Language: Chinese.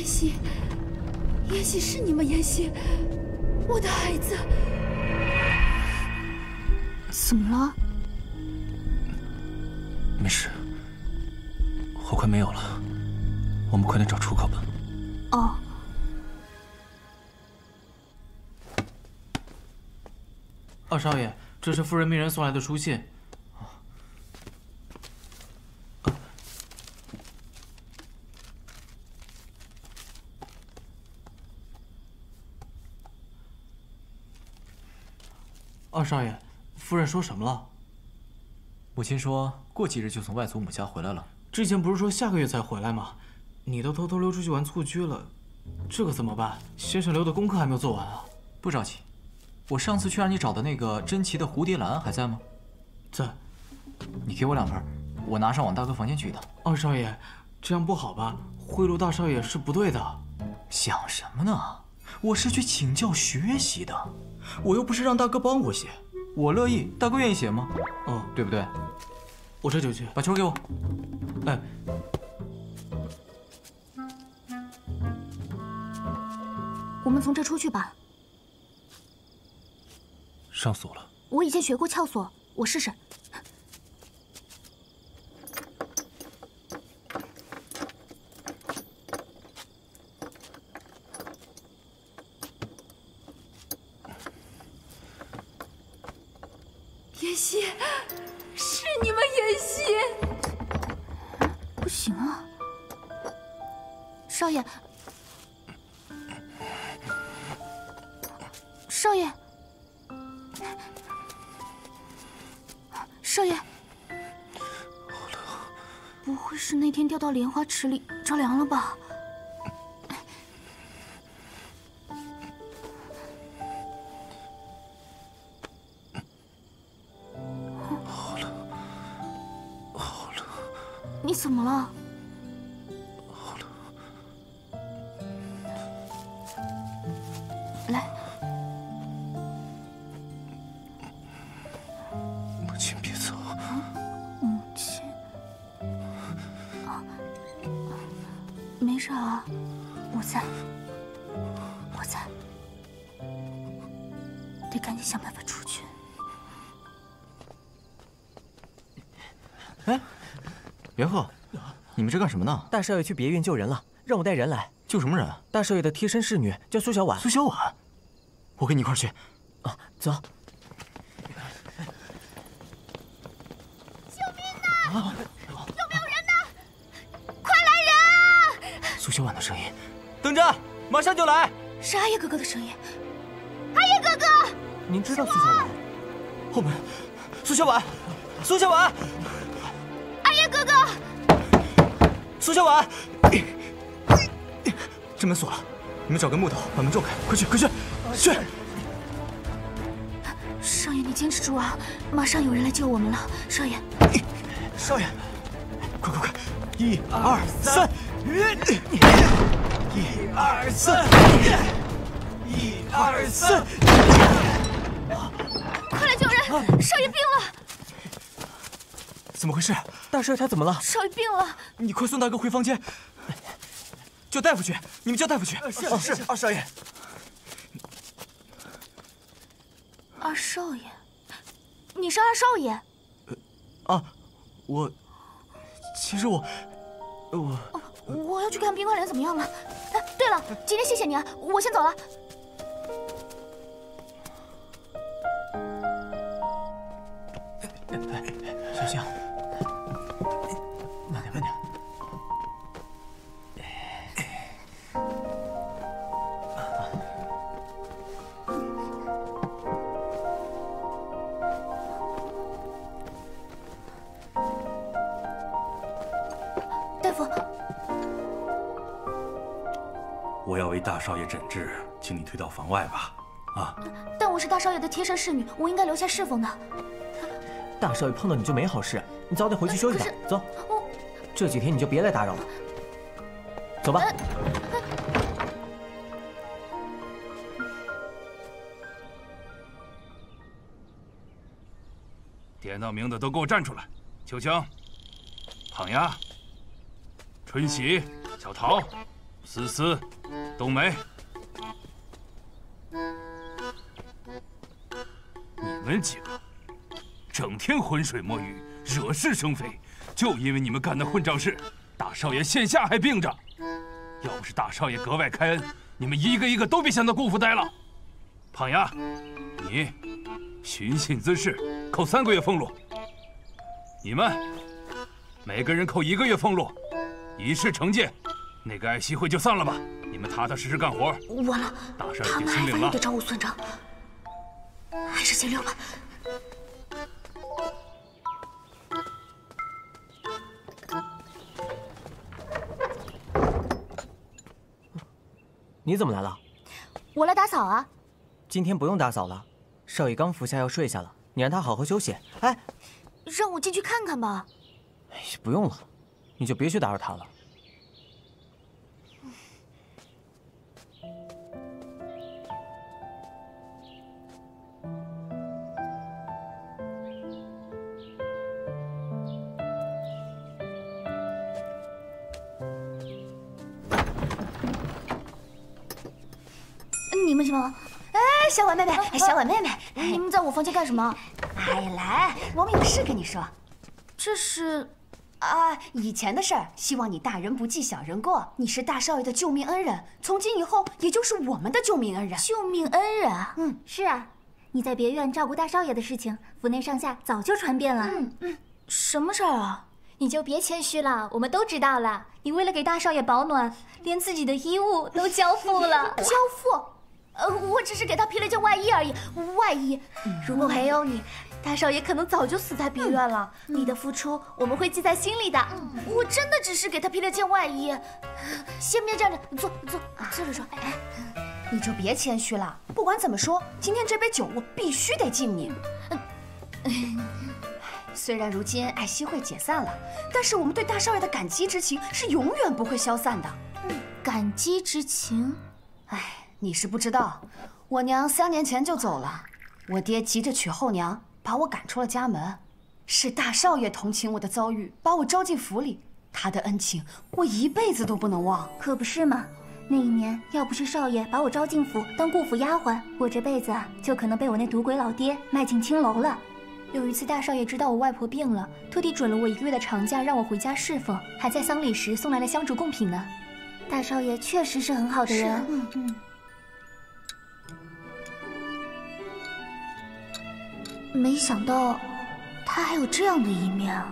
妍希，妍希是你吗？妍希，我的孩子，怎么了？没事，火快没有了，我们快点找出口吧。哦。二少爷，这是夫人命人送来的书信。二少爷，夫人说什么了？母亲说过几日就从外祖母家回来了。之前不是说下个月才回来吗？你都偷偷溜出去玩蹴鞠了，这可怎么办？先生留的功课还没有做完啊！不着急，我上次去让你找的那个珍奇的蝴蝶兰还在吗？在。你给我两盆，我拿上往大哥房间去一趟。二少爷，这样不好吧？贿赂大少爷是不对的。想什么呢？我是去请教学习的，我又不是让大哥帮我写，我乐意。大哥愿意写吗？哦，对不对？我这就去。把球给我。哎。我们从这出去吧。上锁了。我以前学过撬锁，我试试。妍希，是你吗？妍希，不行啊，少爷，少爷，少爷，好冷，不会是那天掉到莲花池里着凉了吧？怎么了？好了。来，母亲别走。母亲，啊，没事啊，我在，我在，得赶紧想办法出去。哎。元赫，你们这干什么呢？大少爷去别院救人了，让我带人来。救什么人？大少爷的贴身侍女叫苏小婉。苏小婉，我跟你一块去。啊，走。救命啊！有没有人呢？快来人啊！苏小婉的声音。等着，马上就来。是阿叶哥哥的声音。阿叶哥哥，您知道苏小婉？后门，苏小婉，苏小婉。阿叶哥哥，苏小婉，这门锁了，你们找根木头把门撞开，快去，快去，去！少爷，你坚持住啊，马上有人来救我们了，少爷。少爷，快快快，一二三，一二三，一二三，快来救人！少爷病了。怎么回事？大少爷他怎么了？少爷病了，你快送大哥回房间，叫大夫去。你们叫大夫去。是是，二少爷。二少爷，你是二少爷？啊，我，其实我，我，我要去看冰块脸怎么样了。哎，对了，今天谢谢你啊，我先走了。小心。为大少爷诊治，请你退到房外吧。啊！但我是大少爷的贴身侍女，我应该留下侍奉的。大少爷碰到你就没好事，你早点回去休息吧。走，这几天你就别来打扰了。走吧。点到名的都给我站出来！秋香、胖丫、春喜、小桃、思思，冬梅，你们几个整天浑水摸鱼，惹是生非，就因为你们干的混账事，大少爷现下还病着。要不是大少爷格外开恩，你们一个一个都别想到姑父呆了。胖丫，你寻衅滋事，扣三个月俸禄。你们每个人扣一个月俸禄，以示惩戒。那个爱惜会就散了吧，们踏踏实实干活。完了，大少他们还爷就心领了。反又得找我算账，还是先溜吧。你怎么来了？我来打扫啊。今天不用打扫了，少爷刚服下药睡下了，你让他好好休息。哎，让我进去看看吧。哎，不用了，你就别去打扰他了。你们什么？哎，小婉妹妹，哎小婉妹妹，你们在我房间干什么？哎，来，我们有事跟你说。这是啊，以前的事儿，希望你大人不计小人过。你是大少爷的救命恩人，从今以后也就是我们的救命恩人。救命恩人？嗯，是啊，你在别院照顾大少爷的事情，府内上下早就传遍了。嗯嗯，什么事儿啊？你就别谦虚了，我们都知道了。你为了给大少爷保暖，连自己的衣物都交付了。交付？呃，我只是给他披了件外衣而已。外衣，如果没有你，大少爷可能早就死在别院了。你的付出我们会记在心里的。我真的只是给他披了件外衣。先别站着，坐坐，坐着说。哎，你就别谦虚了。不管怎么说，今天这杯酒我必须得敬你。虽然如今爱惜会解散了，但是我们对大少爷的感激之情是永远不会消散的。感激之情？哎。你是不知道，我娘三年前就走了，我爹急着娶后娘，把我赶出了家门。是大少爷同情我的遭遇，把我招进府里，他的恩情我一辈子都不能忘。可不是嘛，那一年要不是少爷把我招进府当顾府丫鬟，我这辈子就可能被我那赌鬼老爹卖进青楼了。有一次大少爷知道我外婆病了，特地准了我一个月的长假，让我回家侍奉，还在丧礼时送来了香烛贡品呢。大少爷确实是很好的人。嗯嗯。没想到，他还有这样的一面啊！